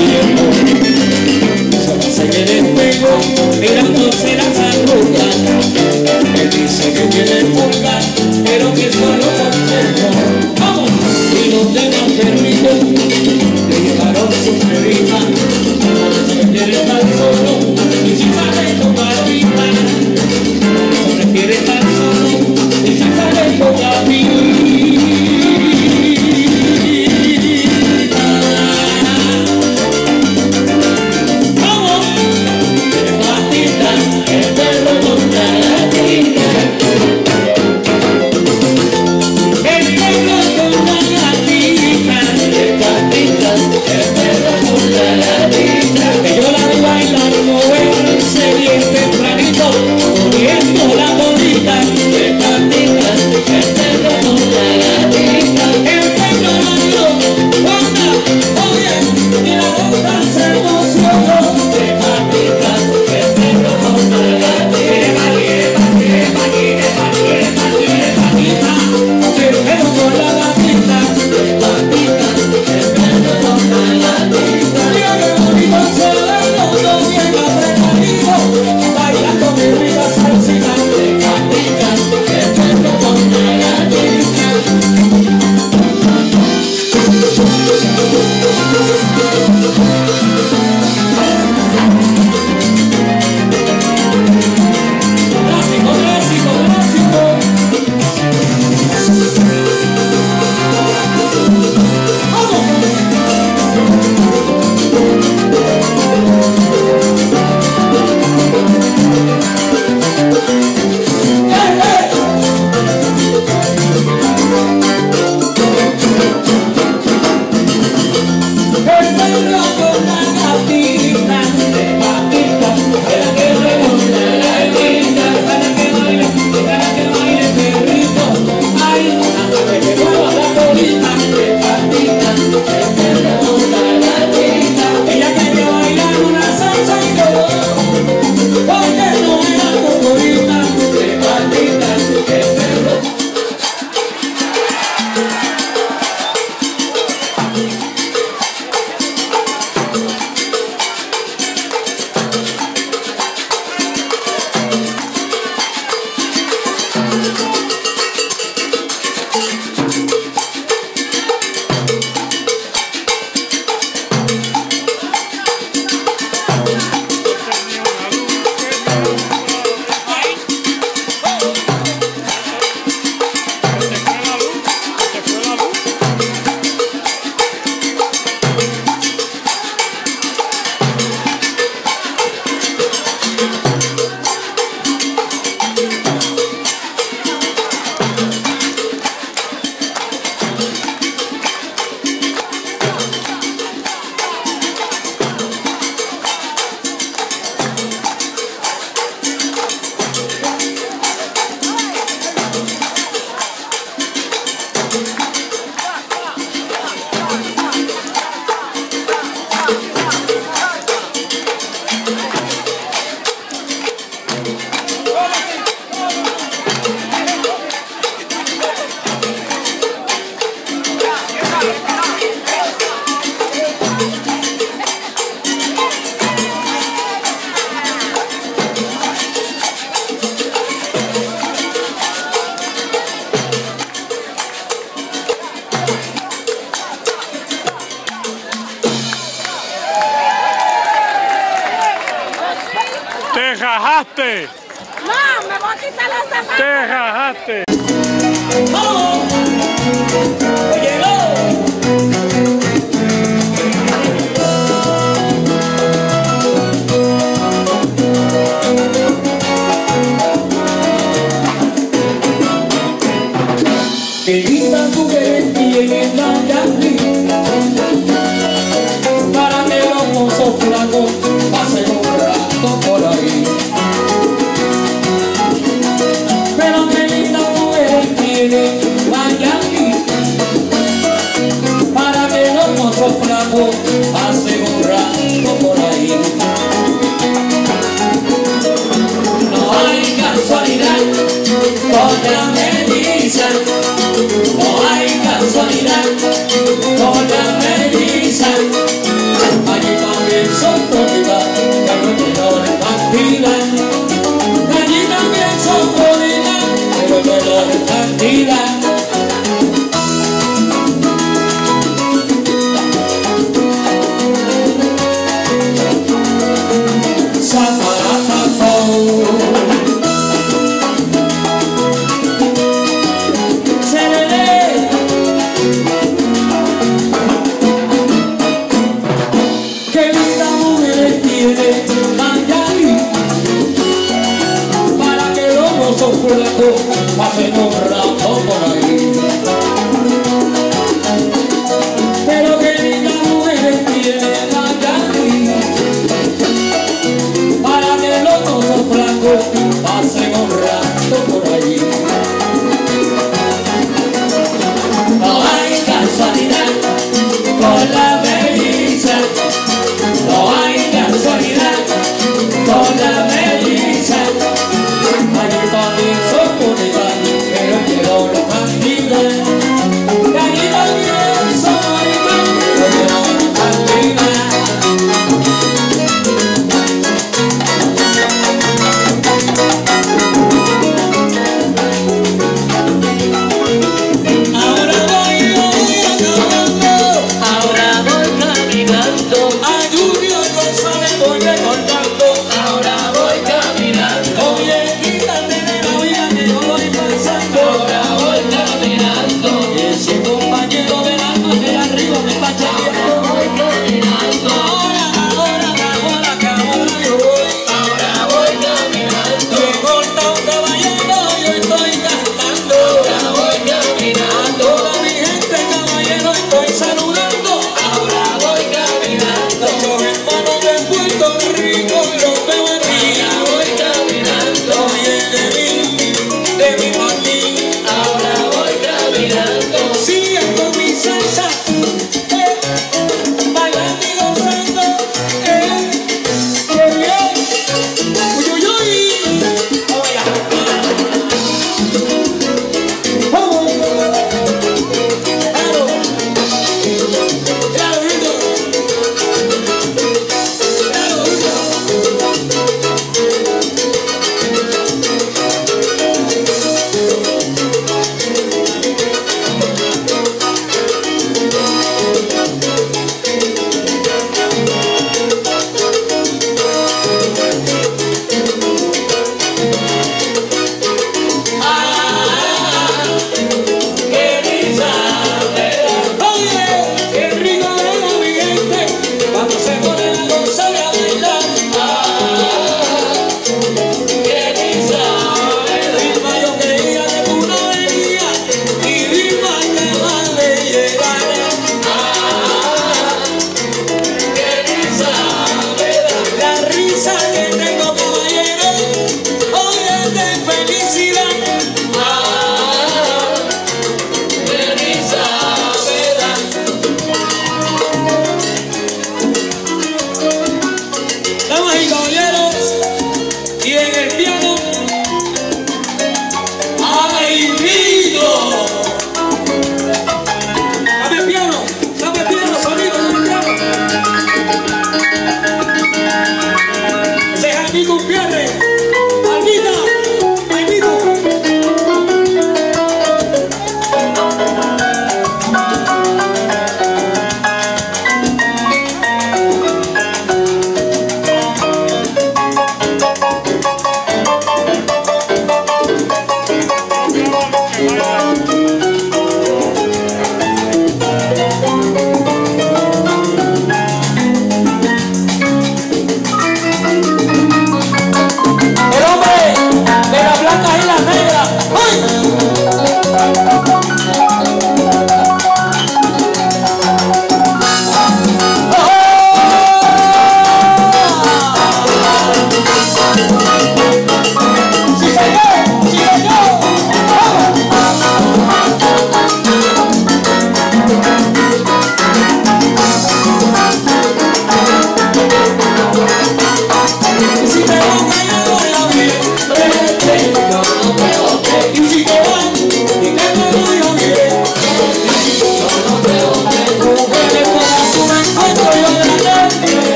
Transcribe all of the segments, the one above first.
you. Rajaste! ¡No! ¡Me voy a quitar los zapatos! ¡Te rajaste! ¡Vamos! Blanco, pasen un rato por ahí. Pero que linda mujer tiene la Yanni, para que los ojos blancos pasen un rato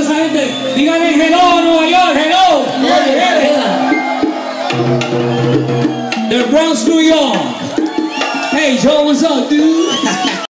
esa gente. Díganle hello, Nueva York, hello. The Bronx, New York. Hey, Joe, what's up, dude?